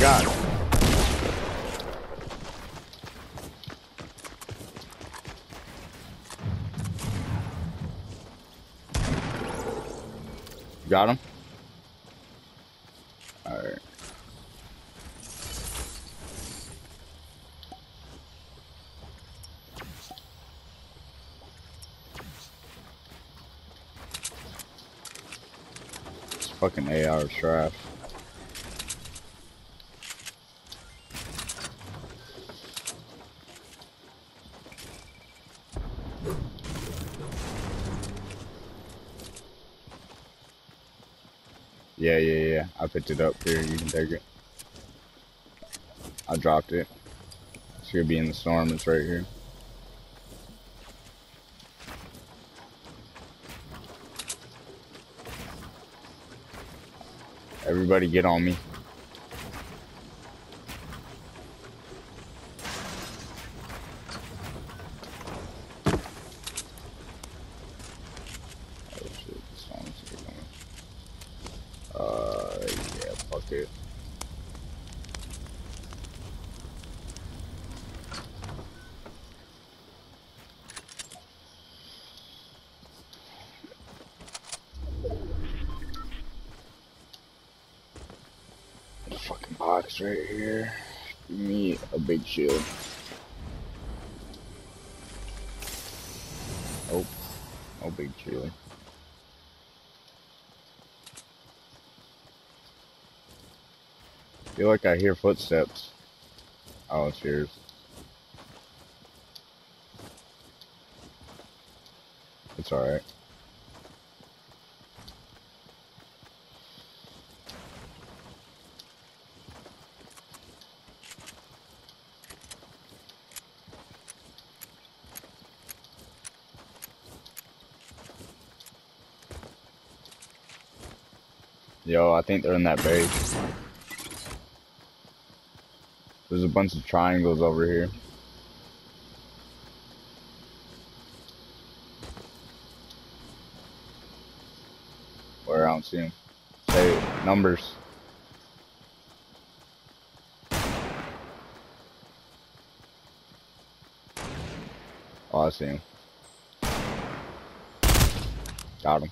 God. Got him? Alright. Fucking AR trash. Yeah, yeah, yeah. I picked it up here. You can take it. I dropped it. It's gonna be in the storm. It's right here. Everybody get on me. Oh shit, the storm's coming. Uh, fuck a fucking box right here. Give me a big shield. Oh, no big shield. Feel like I hear footsteps. Oh, it's yours. It's alright. Yo, I think they're in that base. There's a bunch of triangles over here. Where I don't see them. Say numbers. Oh, I see him. Got him.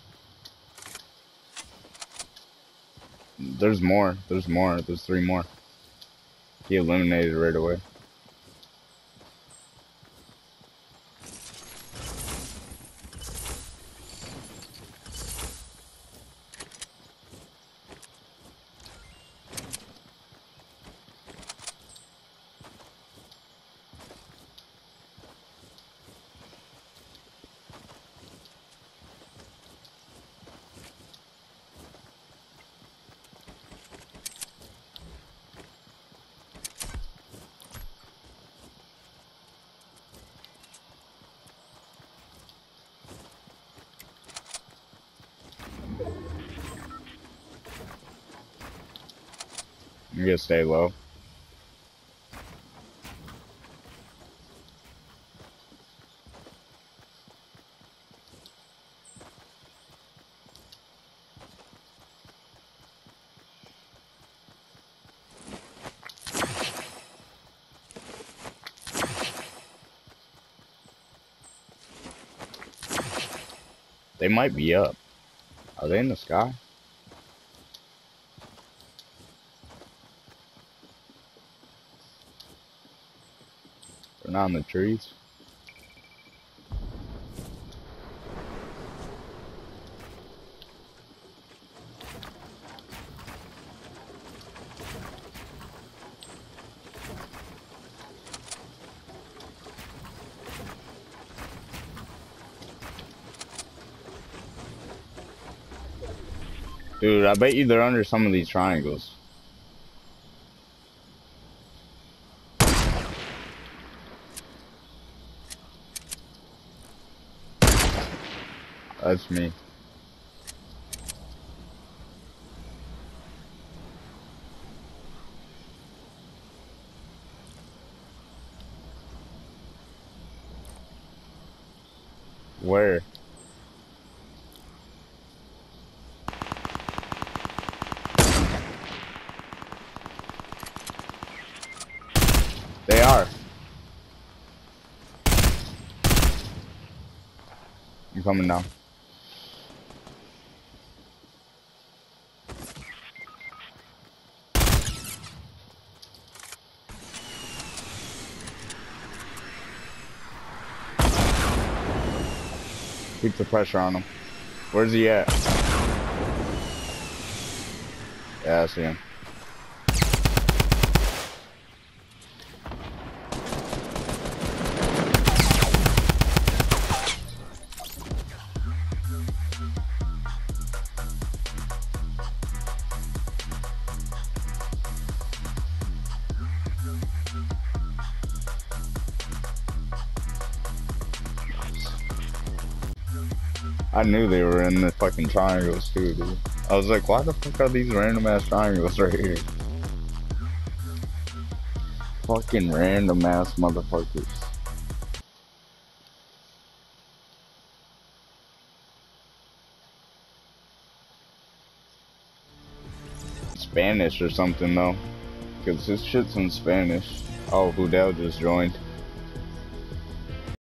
There's more. There's more. There's three more. He eliminated right away. You gotta stay low. They might be up. Are they in the sky? The trees. Dude, I bet you they're under some of these triangles. That's me. Where? They are. You coming now? Keep the pressure on him. Where's he at? Yeah, I see him. I knew they were in the fucking triangles too, dude. I was like, why the fuck are these random ass triangles right here? Fucking random ass motherfuckers. Spanish or something though. Cause this shit's in Spanish. Oh, Hudel just joined.